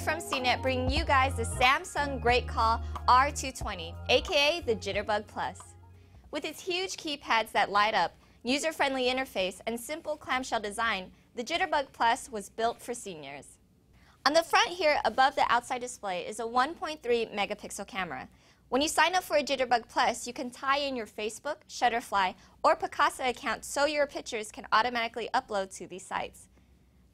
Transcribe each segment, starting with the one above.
from CNET bringing you guys the Samsung GreatCall R220, aka the Jitterbug Plus. With its huge keypads that light up, user-friendly interface, and simple clamshell design, the Jitterbug Plus was built for seniors. On the front here, above the outside display, is a 1.3 megapixel camera. When you sign up for a Jitterbug Plus, you can tie in your Facebook, Shutterfly, or Picasa account so your pictures can automatically upload to these sites.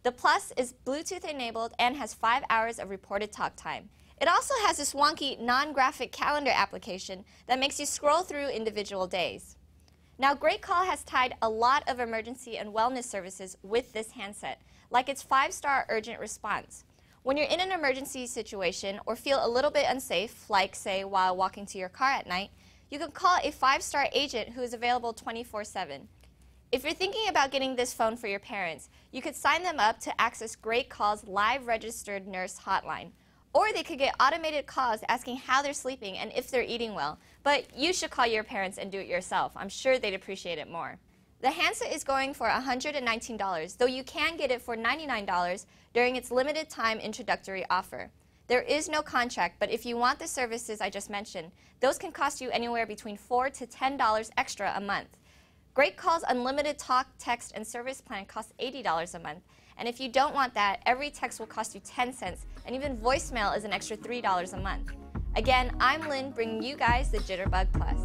The Plus is Bluetooth enabled and has 5 hours of reported talk time. It also has this wonky non-graphic calendar application that makes you scroll through individual days. Now, GreatCall has tied a lot of emergency and wellness services with this handset, like its 5-star urgent response. When you're in an emergency situation or feel a little bit unsafe, like, say, while walking to your car at night, you can call a 5-star agent who is available 24-7. If you're thinking about getting this phone for your parents, you could sign them up to access GreatCall's live registered nurse hotline. Or they could get automated calls asking how they're sleeping and if they're eating well. But you should call your parents and do it yourself. I'm sure they'd appreciate it more. The handset is going for $119, though you can get it for $99 during its limited time introductory offer. There is no contract, but if you want the services I just mentioned, those can cost you anywhere between 4 to $10 extra a month. GreatCall's unlimited talk, text, and service plan costs $80 a month. And if you don't want that, every text will cost you 10 cents, and even voicemail is an extra $3 a month. Again, I'm Lynn bringing you guys the Jitterbug Plus.